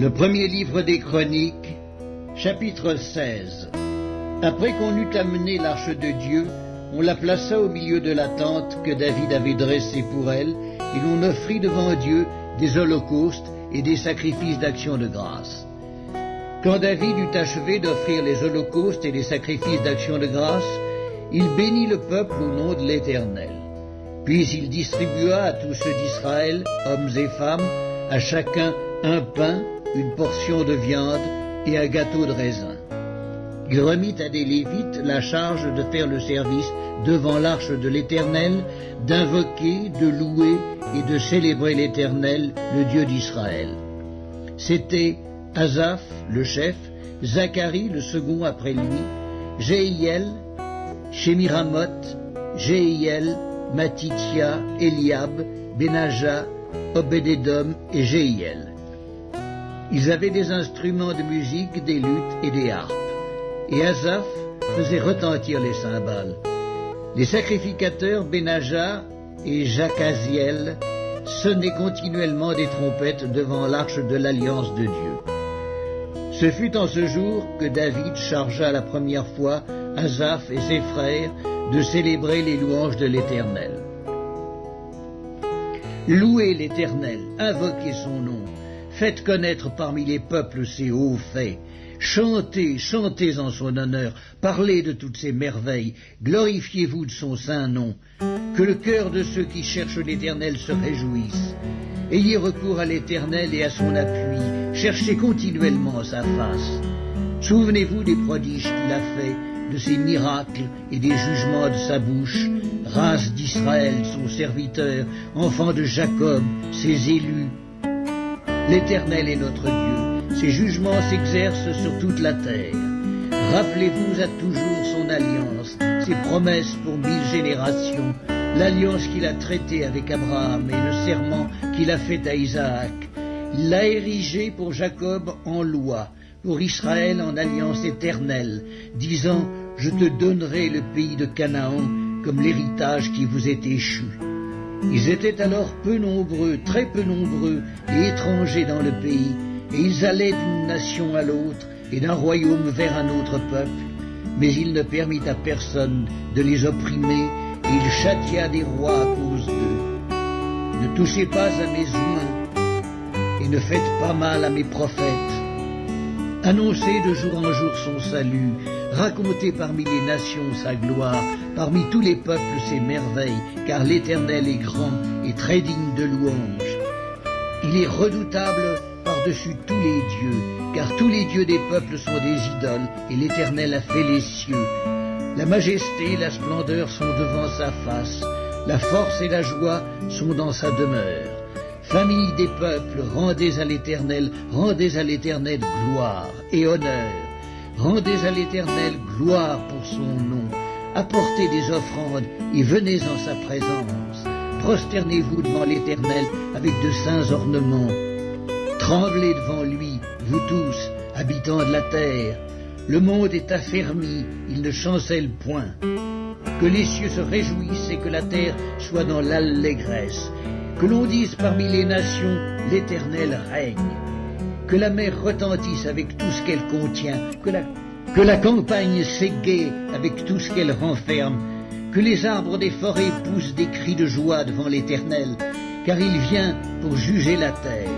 Le premier livre des Chroniques, chapitre 16. Après qu'on eut amené l'arche de Dieu, on la plaça au milieu de la tente que David avait dressée pour elle, et l'on offrit devant Dieu des holocaustes et des sacrifices d'action de grâce. Quand David eut achevé d'offrir les holocaustes et les sacrifices d'action de grâce, il bénit le peuple au nom de l'Éternel. Puis il distribua à tous ceux d'Israël, hommes et femmes, à chacun un pain, une portion de viande et un gâteau de raisin. Il remit à des Lévites la charge de faire le service devant l'arche de l'Éternel, d'invoquer, de louer et de célébrer l'Éternel, le Dieu d'Israël. C'était Asaph, le chef, Zacharie, le second après lui, Jéhiel, Shemiramoth, Jéhiel, Matithia, Eliab, Benaja, Obédédom et Jéhiel. Ils avaient des instruments de musique, des luttes et des harpes. Et Asaph faisait retentir les cymbales. Les sacrificateurs Benaja et Jacaziel sonnaient continuellement des trompettes devant l'arche de l'alliance de Dieu. Ce fut en ce jour que David chargea la première fois Asaph et ses frères de célébrer les louanges de l'Éternel. Louez l'Éternel, invoquez son nom, faites connaître parmi les peuples ses hauts faits, chantez, chantez en son honneur, parlez de toutes ses merveilles, glorifiez-vous de son saint nom, que le cœur de ceux qui cherchent l'Éternel se réjouisse. Ayez recours à l'Éternel et à son appui, cherchez continuellement sa face. Souvenez-vous des prodiges qu'il a faits, de ses miracles et des jugements de sa bouche, race d'Israël, son serviteur, enfant de Jacob, ses élus. L'Éternel est notre Dieu, ses jugements s'exercent sur toute la terre. Rappelez-vous à toujours son alliance, ses promesses pour mille générations, l'alliance qu'il a traitée avec Abraham et le serment qu'il a fait à Isaac. Il l'a érigé pour Jacob en loi, pour Israël en alliance éternelle, disant Je te donnerai le pays de Canaan comme l'héritage qui vous est échu. Ils étaient alors peu nombreux, très peu nombreux et étrangers dans le pays, et ils allaient d'une nation à l'autre et d'un royaume vers un autre peuple. Mais il ne permit à personne de les opprimer, et il châtia des rois à cause d'eux. Ne touchez pas à mes oins, et ne faites pas mal à mes prophètes. Annoncez de jour en jour son salut, racontez parmi les nations sa gloire, parmi tous les peuples ses merveilles, car l'Éternel est grand et très digne de louange. Il est redoutable par-dessus tous les dieux, car tous les dieux des peuples sont des idoles, et l'Éternel a fait les cieux. La majesté et la splendeur sont devant sa face, la force et la joie sont dans sa demeure. Famille des peuples, rendez à l'Éternel, rendez à l'Éternel gloire et honneur. Rendez à l'Éternel gloire pour son nom. Apportez des offrandes et venez en sa présence. Prosternez-vous devant l'Éternel avec de saints ornements. Tremblez devant lui, vous tous, habitants de la terre. Le monde est affermi, il ne chancelle point. Que les cieux se réjouissent et que la terre soit dans l'allégresse que l'on dise parmi les nations, l'Éternel règne, que la mer retentisse avec tout ce qu'elle contient, que la campagne s'égaie avec tout ce qu'elle renferme, que les arbres des forêts poussent des cris de joie devant l'Éternel, car il vient pour juger la terre.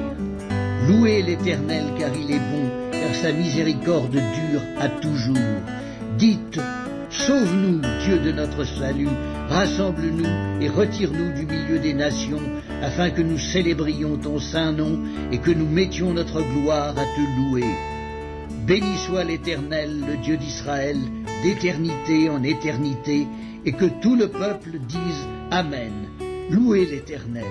Louez l'Éternel, car il est bon, car sa miséricorde dure à toujours. Dites, Sauve-nous, Dieu de notre salut, rassemble-nous et retire-nous du milieu des nations, afin que nous célébrions ton saint nom et que nous mettions notre gloire à te louer. Béni soit l'Éternel, le Dieu d'Israël, d'éternité en éternité, et que tout le peuple dise Amen. Louez l'Éternel.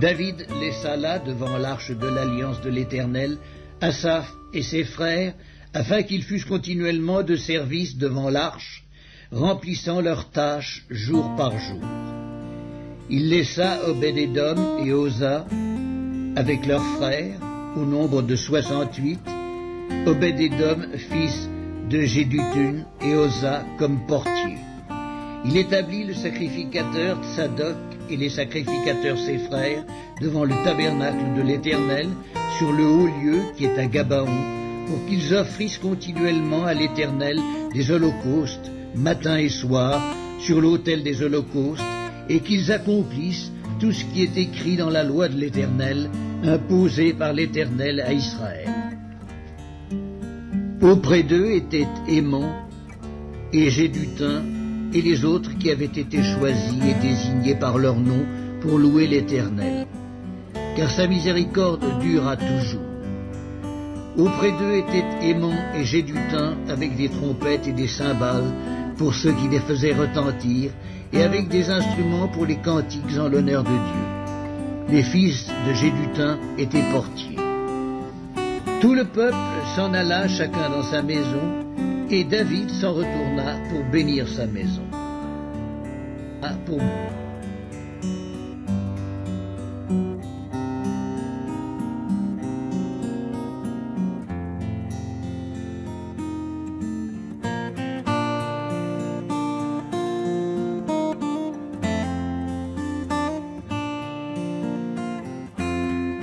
David laissa là, devant l'arche de l'alliance de l'Éternel, Asaph et ses frères, afin qu'ils fussent continuellement de service devant l'arche, remplissant leurs tâches jour par jour. Il laissa Obédédom et Osa avec leurs frères, au nombre de soixante-huit, Obédédom, fils de Jédutun, et Osa comme portier. Il établit le sacrificateur Tsadok et les sacrificateurs ses frères devant le tabernacle de l'Éternel sur le haut lieu qui est à Gabaon, pour qu'ils offrissent continuellement à l'Éternel des holocaustes, matin et soir, sur l'autel des holocaustes, et qu'ils accomplissent tout ce qui est écrit dans la loi de l'Éternel, imposée par l'Éternel à Israël. Auprès d'eux étaient Aimon et Gédutin et les autres qui avaient été choisis et désignés par leur nom pour louer l'Éternel, car sa miséricorde dure toujours. Auprès d'eux étaient Aimon et Gédutin avec des trompettes et des cymbales pour ceux qui les faisaient retentir, et avec des instruments pour les cantiques en l'honneur de Dieu. Les fils de Gédutin étaient portiers. Tout le peuple s'en alla chacun dans sa maison, et David s'en retourna pour bénir sa maison. Ah,